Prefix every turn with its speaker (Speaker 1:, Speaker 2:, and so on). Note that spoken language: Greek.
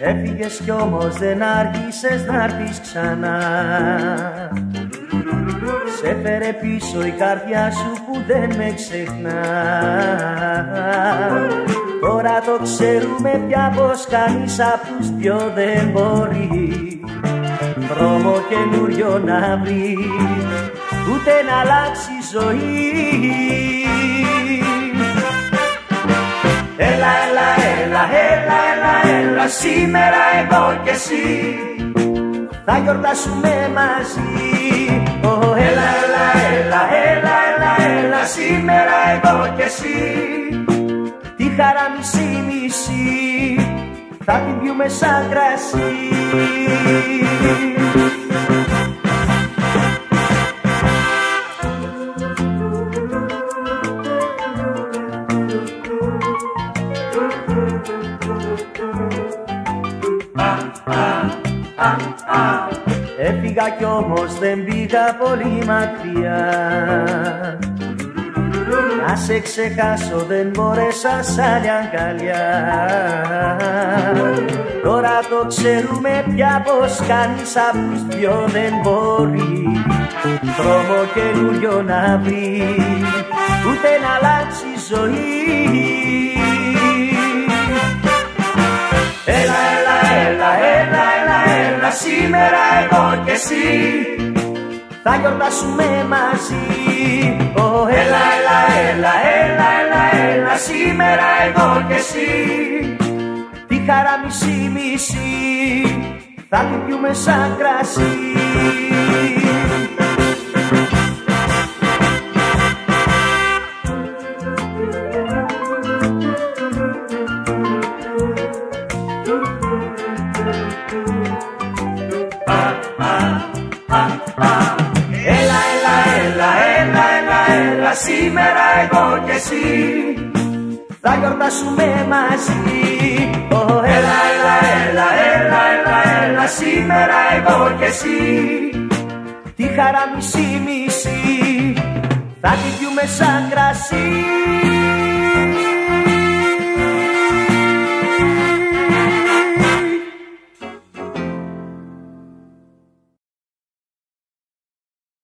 Speaker 1: Έφυγες κι όμως δεν άργησες να έρθεις ξανά. Σε φέρε πίσω η καρδιά σου που δεν με ξεχνά. Τώρα το ξέρουμε πια πως κανείς απ' τους δυο δεν μπορεί Δρόμο καινούριο να βρεις ούτε να αλλάξει η ζωή. Έλα, έλα, έλα, έλα, έλα, έλα σήμερα εγώ και εσύ θα γιορτάσουμε μαζί. Oh, Έλα, έλα, έλα, έλα, έλα, έλα σήμερα εγώ και εσύ τη χαρά μισή μισή θα την πιούμε σαν κρασί. Έφυγα κι όμως δεν πήγα πολύ μακριά Να σε ξεχάσω δεν μπόρεσα σαν αγκαλιά. Τώρα το ξέρουμε πια πως κανείς απ' τους δυο δεν μπορεί. Δρόμο καινούριο να βρει ούτε να αλλάξει η ζωή. Έλα, έλα, έλα, έλα, έλα, έλα σήμερα εγώ και εσύ. Θα γιορτάσουμε μαζί. Oh, Έλα, έλα, έλα, έλα, έλα, έλα σήμερα εγώ και εσύ. Τη χαρά μισή μισή θα την πιούμε σαν κρασί. Έλα, έλα, έλα, έλα, έλα, έλα σήμερα εγώ και εσύ θα γιορτάσουμε μαζί. Oh, Έλα, έλα, έλα, έλα, έλα, έλα σήμερα εγώ και εσύ. Τη χαρά μισή μισή. Θα την πιούμε σαν κρασί